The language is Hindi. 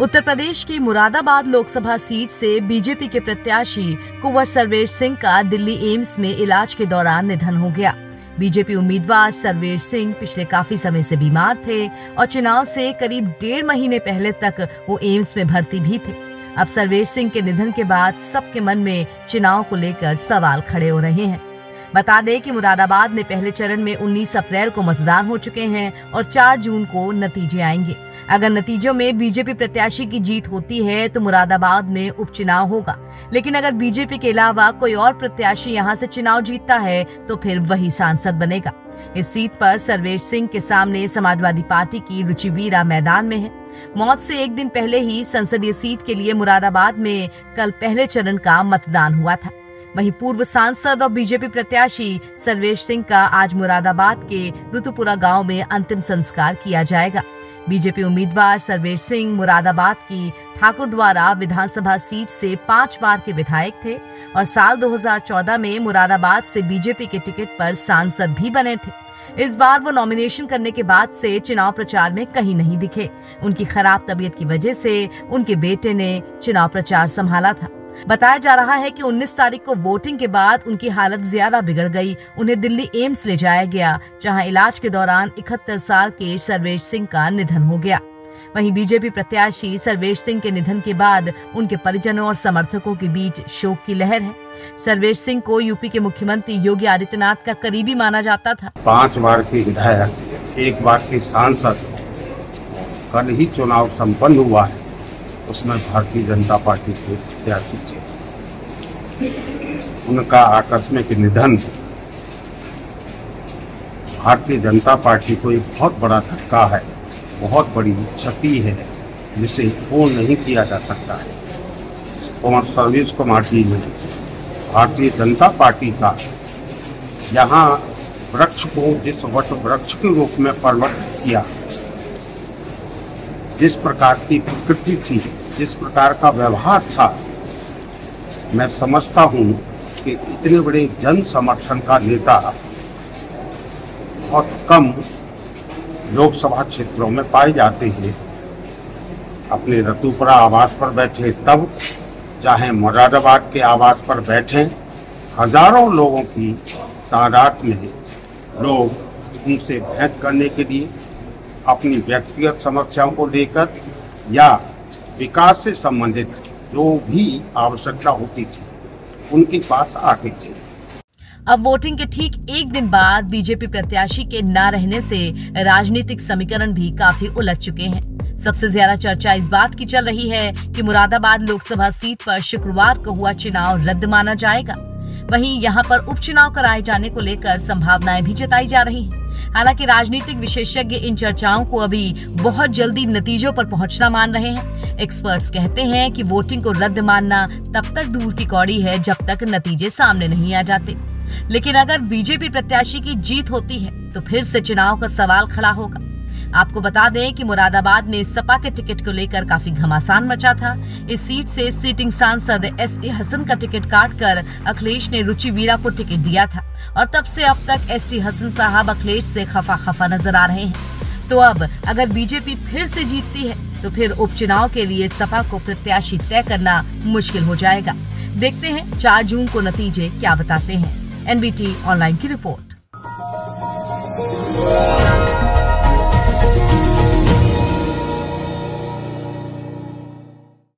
उत्तर प्रदेश की मुरादाबाद लोकसभा सीट से बीजेपी के प्रत्याशी कुंवर सर्वेश सिंह का दिल्ली एम्स में इलाज के दौरान निधन हो गया। बीजेपी उम्मीदवार सर्वेश सिंह पिछले काफ़ी समय से बीमार थे और चुनाव से करीब डेढ़ महीने पहले तक वो एम्स में भर्ती भी थे। अब सर्वेश सिंह के निधन के बाद सबके मन में चुनाव को लेकर सवाल खड़े हो रहे हैं। बता दें कि मुरादाबाद में पहले चरण में 19 अप्रैल को मतदान हो चुके हैं और 4 जून को नतीजे आएँगे। अगर नतीजों में बीजेपी प्रत्याशी की जीत होती है तो मुरादाबाद में उपचुनाव होगा। लेकिन अगर बीजेपी के अलावा कोई और प्रत्याशी यहाँ से चुनाव जीतता है तो फिर वही सांसद बनेगा। इस सीट पर सर्वेश सिंह के सामने समाजवादी पार्टी की रुचि वीरा मैदान में है। मौत से एक दिन पहले ही संसदीय सीट के लिए मुरादाबाद में कल पहले चरण का मतदान हुआ था। वहीं पूर्व सांसद और बीजेपी प्रत्याशी सर्वेश सिंह का आज मुरादाबाद के ऋतुपुरा गाँव में अंतिम संस्कार किया जाएगा। बीजेपी उम्मीदवार सर्वेश सिंह मुरादाबाद की ठाकुर द्वारा विधानसभा सीट से पाँच बार के विधायक थे और साल 2014 में मुरादाबाद से बीजेपी के टिकट पर सांसद भी बने थे। इस बार वो नॉमिनेशन करने के बाद से चुनाव प्रचार में कहीं नहीं दिखे। उनकी खराब तबीयत की वजह से उनके बेटे ने चुनाव प्रचार संभाला था। बताया जा रहा है कि 19 तारीख को वोटिंग के बाद उनकी हालत ज़्यादा बिगड़ गई। उन्हें दिल्ली एम्स ले जाया गया, जहाँ इलाज के दौरान इकहत्तर साल के सर्वेश सिंह का निधन हो गया। वहीं बीजेपी प्रत्याशी सर्वेश सिंह के निधन के बाद उनके परिजनों और समर्थकों के बीच शोक की लहर है। सर्वेश सिंह को यूपी के मुख्यमंत्री योगी आदित्यनाथ का करीबी माना जाता था। पाँच बार के विधायक एक बार के सांसद, कल ही चुनाव संपन्न हुआ है। उसमें भारतीय जनता पार्टी के प्रत्याशी थे उनका आकस्मिक निधन भारतीय जनता पार्टी को एक बहुत बड़ा धक्का है, बहुत बड़ी क्षति है, जिसे पूर्ण नहीं किया जा सकता है। कुमार सर्वेश कुमार जी ने भारतीय जनता पार्टी का यहाँ वृक्ष को, जिस वट वृक्ष के रूप में परिवर्तित किया जिस प्रकार की प्रकृति थी, जिस प्रकार का व्यवहार था, मैं समझता हूँ कि इतने बड़े जन समर्थन का नेता बहुत कम लोकसभा क्षेत्रों में पाए जाते हैं। अपने रतुपुरा आवास पर बैठे तब, चाहे मुरादाबाद के आवास पर बैठे, हज़ारों लोगों की तादाद में लोग उनसे भेंट करने के लिए अपनी व्यक्तिगत समस्याओं को लेकर या विकास से संबंधित जो भी आवश्यकता होती थी, उनके पास आते थे। अब वोटिंग के ठीक एक दिन बाद बीजेपी प्रत्याशी के न रहने से राजनीतिक समीकरण भी काफ़ी उलझ चुके हैं। सबसे ज़्यादा चर्चा इस बात की चल रही है कि मुरादाबाद लोकसभा सीट पर शुक्रवार को हुआ चुनाव रद्द माना जाएगा। वहीं यहाँ पर उपचुनाव कराए जाने को लेकर संभावनाएँ भी जताई जा रही हैं। हालाँकि राजनीतिक विशेषज्ञ इन चर्चाओं को अभी बहुत जल्दी नतीजों पर पहुँचना मान रहे हैं। एक्सपर्ट्स कहते हैं कि वोटिंग को रद्द मानना तब तक दूर की कौड़ी है जब तक नतीजे सामने नहीं आ जाते। लेकिन अगर बीजेपी प्रत्याशी की जीत होती है तो फिर से चुनाव का सवाल खड़ा होगा। आपको बता दें कि मुरादाबाद में सपा के टिकट को लेकर काफ़ी घमासान मचा था। इस सीट से सीटिंग सांसद एस टी हसन का टिकट काट कर अखिलेश ने रुचि वीरा को टिकट दिया था और तब से अब तक एस टी हसन साहब अखिलेश से खफा खफा नज़र आ रहे हैं। तो अब अगर बीजेपी फिर से जीतती है तो फिर उपचुनाव के लिए सपा को प्रत्याशी तय करना मुश्किल हो जाएगा। देखते हैं, चार जून को नतीजे क्या बताते हैं। एनबीटी ऑनलाइन की रिपोर्ट।